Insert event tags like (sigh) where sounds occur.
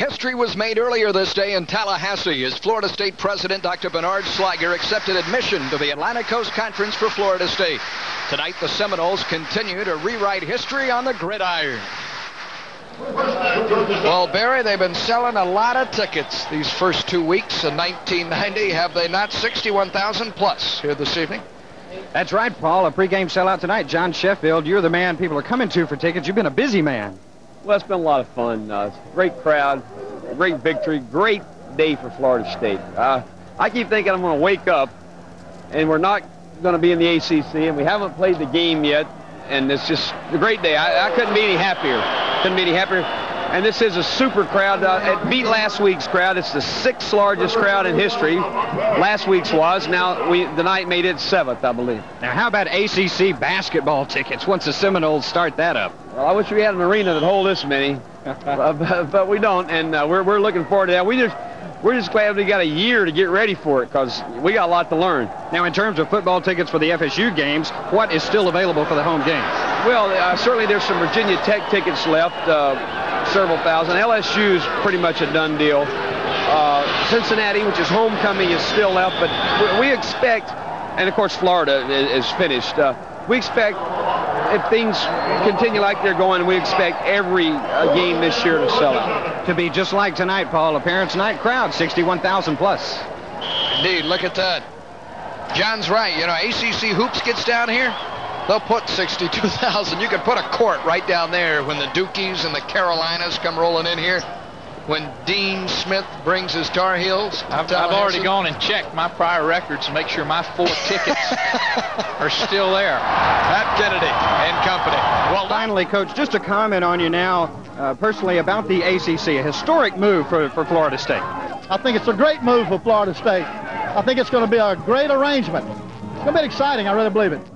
History was made earlier this day in Tallahassee as Florida State President Dr. Bernard Sliger accepted admission to the Atlantic Coast Conference for Florida State. Tonight, the Seminoles continue to rewrite history on the gridiron. Well, Barry, they've been selling a lot of tickets these first two weeks in 1990. Have they not? 61,000 plus here this evening. That's right, Paul. A pregame sellout tonight. John Sheffield, you're the man people are coming to for tickets. You've been a busy man. Well, it's been a lot of fun. Uh, great crowd, great victory, great day for Florida State. Uh, I keep thinking I'm going to wake up, and we're not going to be in the ACC, and we haven't played the game yet, and it's just a great day. I, I couldn't be any happier. Couldn't be any happier. And this is a super crowd. Uh, it beat last week's crowd. It's the sixth largest crowd in history. Last week's was. Now we the night made it seventh, I believe. Now, how about ACC basketball tickets once the Seminoles start that up? Well, I wish we had an arena that hold this many, (laughs) but, but, we don't, and uh, we're, we're looking forward to that. We just we're just glad we got a year to get ready for it because we got a lot to learn. Now, in terms of football tickets for the FSU games, what is still available for the home games? Well, uh, certainly there's some Virginia Tech tickets left. Uh, several thousand. LSU is pretty much a done deal. Uh, Cincinnati, which is homecoming, is still left, but we expect, and of course Florida is, is finished. Uh, we expect if things continue like they're going, we expect every uh, game this year to sell out. To be just like tonight, Paul, appearance night crowd, 61,000 plus. Indeed, look at that. John's right. You know, ACC Hoops gets down here. They'll put 62,000. You could put a court right down there when the Dukies and the Carolinas come rolling in here. When Dean Smith brings his Tar Heels. I've, I've already gone and checked my prior records to make sure my four (laughs) tickets are still there. Pat Kennedy and company. Well, finally, Coach, just a comment on you now, uh, personally, about the ACC. A historic move for, for Florida State. I think it's a great move for Florida State. I think it's going to be a great arrangement. It's going to be exciting. I really believe it.